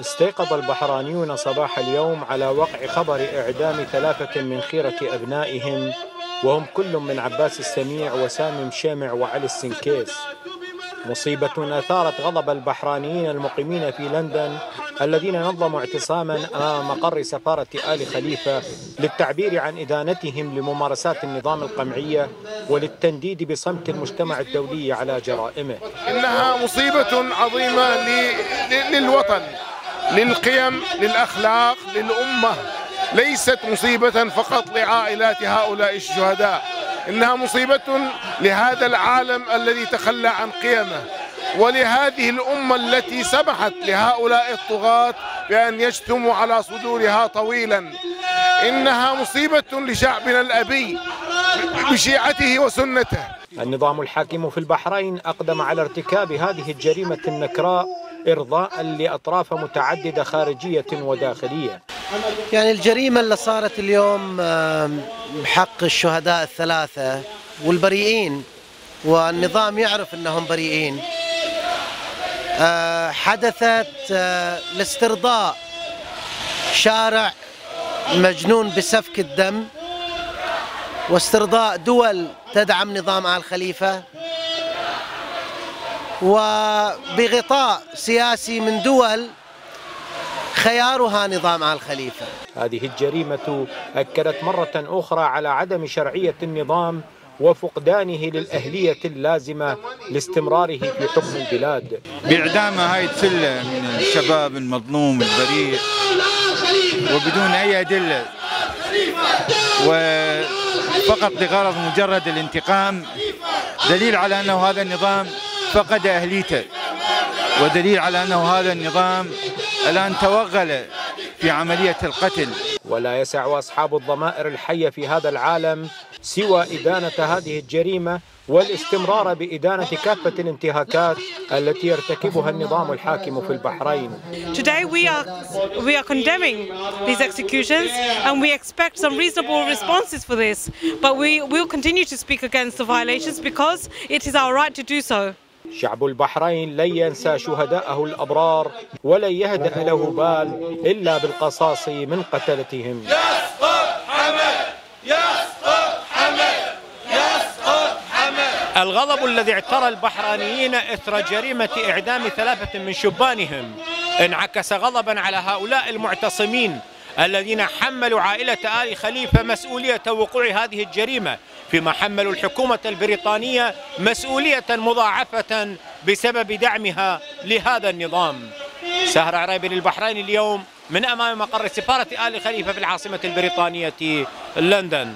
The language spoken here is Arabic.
استيقظ البحرانيون صباح اليوم على وقع خبر إعدام ثلاثة من خيرة أبنائهم وهم كل من عباس السميع وسامي مشامع وعلي السنكيس. مصيبة أثارت غضب البحرانيين المقيمين في لندن الذين نظموا اعتصاما أمام مقر سفارة آل خليفة للتعبير عن إدانتهم لممارسات النظام القمعية وللتنديد بصمت المجتمع الدولي على جرائمه. إنها مصيبة عظيمة للوطن. للقيم للأخلاق للأمة. ليست مصيبة فقط لعائلات هؤلاء الشهداء إنها مصيبة لهذا العالم الذي تخلى عن قيمه ولهذه الأمة التي سمحت لهؤلاء الطغاة بأن يجثموا على صدورها طويلا. إنها مصيبة لشعبنا الأبي بشيعته وسنته. النظام الحاكم في البحرين أقدم على ارتكاب هذه الجريمة النكراء إرضاء لأطراف متعددة خارجية وداخلية. يعني الجريمة اللي صارت اليوم بحق الشهداء الثلاثة والبريئين والنظام يعرف أنهم بريئين. حدثت لاسترضاء شارع مجنون بسفك الدم واسترضاء دول تدعم نظام آل خليفة. وبغطاء سياسي من دول خيارها نظام آل خليفة. هذه الجريمة أكدت مرة أخرى على عدم شرعية النظام وفقدانه للأهلية اللازمة لاستمراره في حكم البلاد. بإعدام هاي السلة من الشباب المظلوم البريء وبدون أي أدلة وفقط لغرض مجرد الانتقام دليل على أنه هذا النظام فقد أهليته ودليل على أنه هذا النظام الآن توغل في عملية القتل ولا يسع أصحاب الضمائر الحية في هذا العالم سوى إدانة هذه الجريمة والاستمرار بإدانة كافة الانتهاكات التي يرتكبها النظام الحاكم في البحرين. Today we are we are condemning these executions and we expect some reasonable responses for this. But we will continue to speak against the violations because it is our right to do so. شعب البحرين لن ينسى شهداءه الأبرار ولن يهدأ له بال إلا بالقصاص من قتلتهم. الغضب الذي اعترى البحرانيين إثر جريمة إعدام ثلاثة من شبانهم. انعكس غضبا على هؤلاء المعتصمين الذين حملوا عائلة آل خليفة مسؤولية وقوع هذه الجريمة. فيما حملوا الحكومة البريطانية مسؤولية مضاعفة بسبب دعمها لهذا النظام. سهر عريبي للبحرين اليوم من أمام مقر سفارة آل خليفة في العاصمة البريطانية لندن.